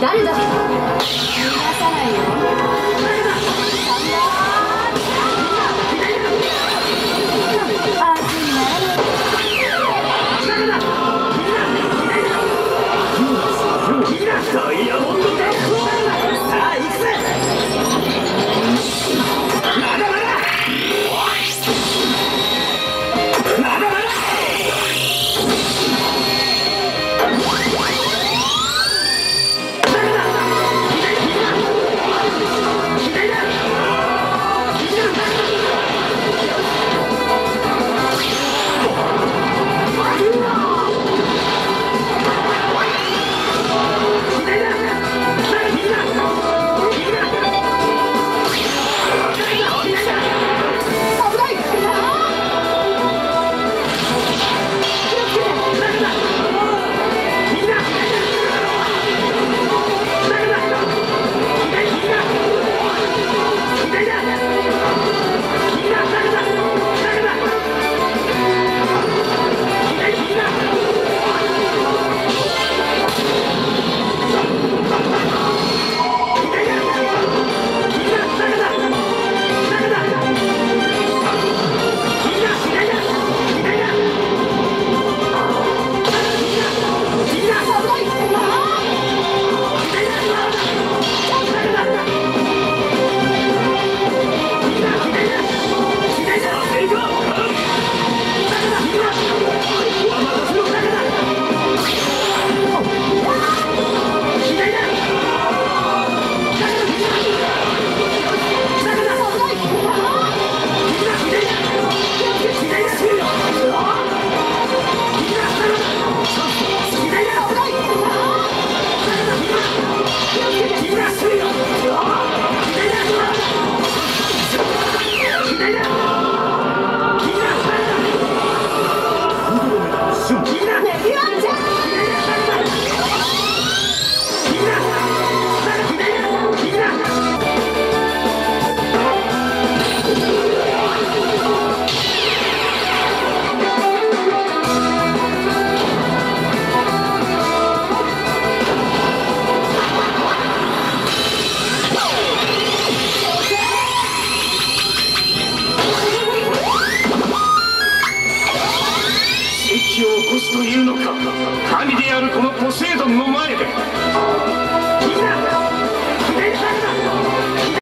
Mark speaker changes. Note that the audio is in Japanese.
Speaker 1: 誰だ？逃がさないよ、神であるこのポセイドンの前で。